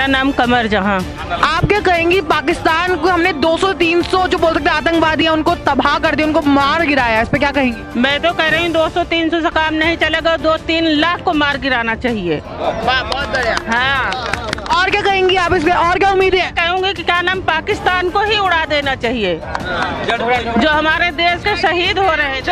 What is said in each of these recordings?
मेरा नाम कमर जहाँ। आप क्या कहेंगी पाकिस्तान को हमने 200-300 जो बोल सकते आतंकवादी हैं उनको तबाह कर दिया उनको मार गिराया इस पे क्या कहेंगी? मैं तो कह रही हूँ दो सौ तीन सौ से काम नहीं चलेगा दो तीन लाख को मार गिराना चाहिए। बहुत बढ़िया। हाँ। और क्या कहेंगी आप इस पे और क्या उम्मीद है? कहूँगी कि क्या नाम पाकिस्तान को ही उड़ा देना चाहिए। जो हमारे देश के शहीद हो रहे हैं।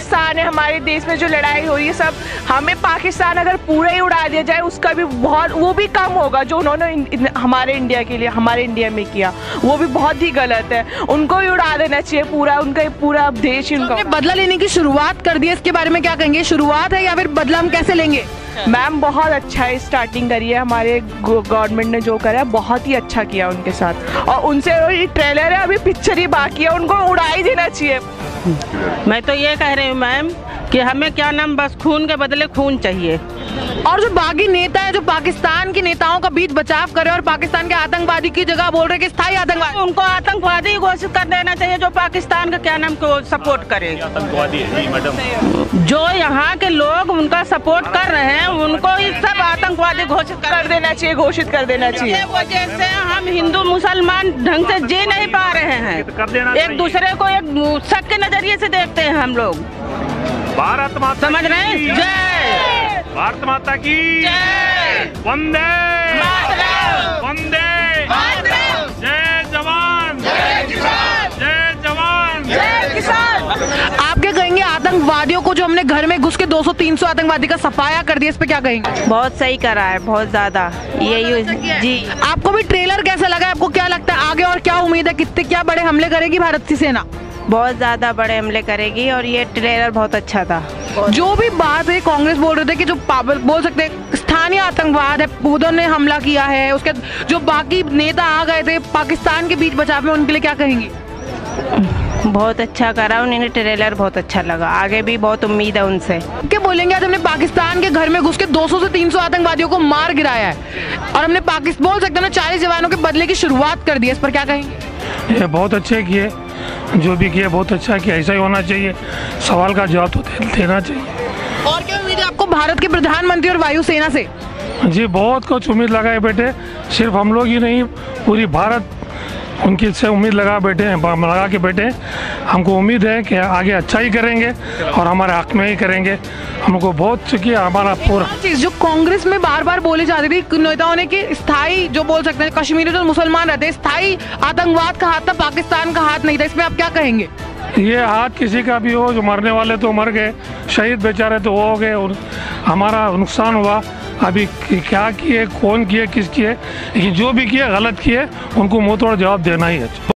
पाकिस्तान है हमारे देश में जो लड़ाई हो रही है सब हमें पाकिस्तान अगर पूरा ही उड़ा दिया जाए उसका भी बहुत वो भी कम होगा जो उन्होंने हमारे इंडिया के लिए हमारे इंडिया में किया। वो भी बहुत ही गलत है। उनको भी उड़ा देना चाहिए पूरा उनका पूरा देश ही उनका बदला लेने की शुरुआत कर दी है इसके बारे में क्या कहेंगे? शुरुआत है या फिर बदला हम कैसे लेंगे? मैम बहुत अच्छा है स्टार्टिंग करी है हमारे गवर्नमेंट ने जो करा है बहुत ही अच्छा किया उनके साथ। और उनसे ट्रेलर है अभी पिक्चर ही बाकी है उनको उड़ा ही देना चाहिए। मैं तो ये कह रही हूँ मैम कि हमें क्या नाम बस खून के बदले खून चाहिए। और जो बागी नेता है जो पाकिस्तान के नेताओं का बीच बचाव करे और पाकिस्तान के आतंकवादी की जगह बोल रहे कि स्थायी आतंकवादी। उनको आतंकवादी घोषित कर देना चाहिए जो पाकिस्तान का क्या नाम को सपोर्ट करे आतंकवादी है। जी मैडम। जो यहाँ के लोग उनका सपोर्ट कर रहे हैं उनको ही सब आतंकवादी घोषित कर देना चाहिए घोषित कर देना चाहिए। वजह से हम हिंदू मुसलमान ढंग से जी नहीं पा रहे हैं। एक दूसरे को एक शक के नज़रिए से देखते हैं हम लोग। भारत माता समझ रहे हैं? जय। भारत माता की जय। वंदे। मातरम! वंदे। जय जवान। जय जवान। जय आप क्या कहेंगे आतंकवादियों को जो हमने घर में घुस के 200-300 आतंकवादी का सफाया कर दिया इस पे क्या कहेंगे? बहुत सही करा है बहुत ज़्यादा। यही जी। आपको भी ट्रेलर कैसा लगा आपको क्या लगता है? आगे और क्या उम्मीद है? कितने क्या बड़े हमले करेगी भारत की सेना? बहुत ज़्यादा बड़े हमले करेगी और ये ट्रेलर बहुत अच्छा था। जो भी बात है कांग्रेस बोल रहे थे कि जो पावर बोल सकते हैं स्थानीय आतंकवाद है उन्होंने हमला किया है उसके जो बाकी नेता आ गए थे पाकिस्तान के बीच बचाव में उनके लिए क्या कहेंगे? बहुत अच्छा करा उन्हें ट्रेलर बहुत अच्छा लगा। आगे भी बहुत उम्मीद है उनसे। क्या बोलेंगे आज हमने पाकिस्तान के घर में घुस के 200 से 300 आतंकवादियों को मार गिराया है। और हमने पाकिस्तान बोल सकते हैं ना चालीस जवानों के बदले की शुरुआत कर दी है इस पर क्या कहेंगे? ये बहुत अच्छे किए। जो भी किए बहुत अच्छा किया। ऐसा ही होना चाहिए। सवाल का जवाब तो देना चाहिए। और क्या उम्मीद है आपको भारत के प्रधानमंत्री और वायुसेना से? जी बहुत कुछ उम्मीद लगाए बेटे। सिर्फ़ हम लोग ही नहीं पूरी भारत उनकी से उम्मीद लगा बैठे हैं लगा के बैठे हैं। हमको उम्मीद है कि आगे अच्छा ही करेंगे और हमारे हक में ही करेंगे। हमको बहुत चुकी हमारा पूरा चीज़ जो कांग्रेस में बार बार बोली जाती थी नेताओं ने कि स्थायी जो बोल सकते हैं कश्मीरी जो मुसलमान रहते स्थायी आतंकवाद का हाथ था पाकिस्तान का हाथ नहीं था इसमें आप क्या कहेंगे? ये हाथ किसी का भी हो जो मरने वाले तो मर गए शहीद बेचारे तो हो गए और हमारा नुकसान हुआ। अभी क्या किए, कौन किए, किस किए लेकिन जो भी किए, गलत किए, उनको मुँह तोड़ जवाब देना ही है।